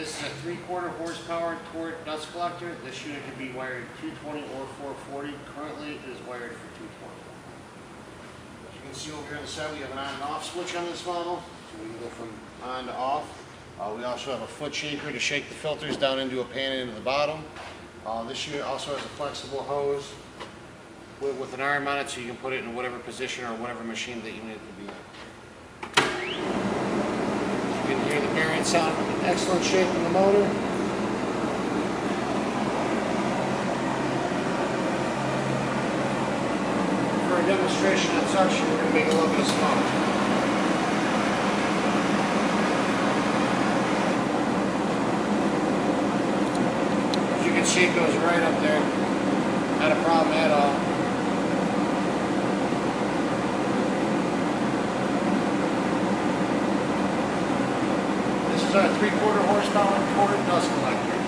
This is a three-quarter horsepower Torit dust collector. This unit can be wired 220 or 440. Currently, it is wired for 220. As you can see over here on the side, we have an on and off switch on this model. So we can go from on to off. Uh, we also have a foot shaker to shake the filters down into a pan into the bottom. Uh, this unit also has a flexible hose with, with an arm on it so you can put it in whatever position or whatever machine that you need it to be in. The bearing sound in excellent shape in the motor. For a demonstration of suction, we're going to make a little bit of smoke. As you can see, it goes right up there. Not a problem at all. This is our three-quarter horsepower Ford dust collector.